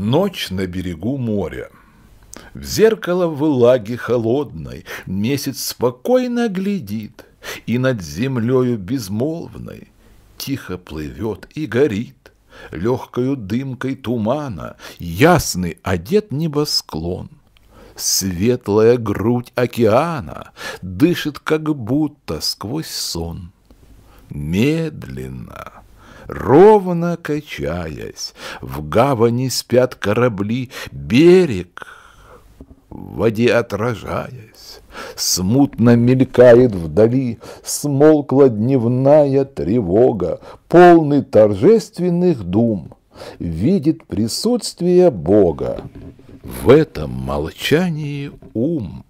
Ночь на берегу моря. В зеркало влаги холодной Месяц спокойно глядит, И над землею безмолвной Тихо плывет и горит. Легкою дымкой тумана Ясный одет небосклон. Светлая грудь океана Дышит как будто сквозь сон. Медленно ровно качаясь, В гавани спят корабли, берег в воде отражаясь. Смутно мелькает вдали, смолкла дневная тревога, Полный торжественных дум, видит присутствие Бога. В этом молчании ум.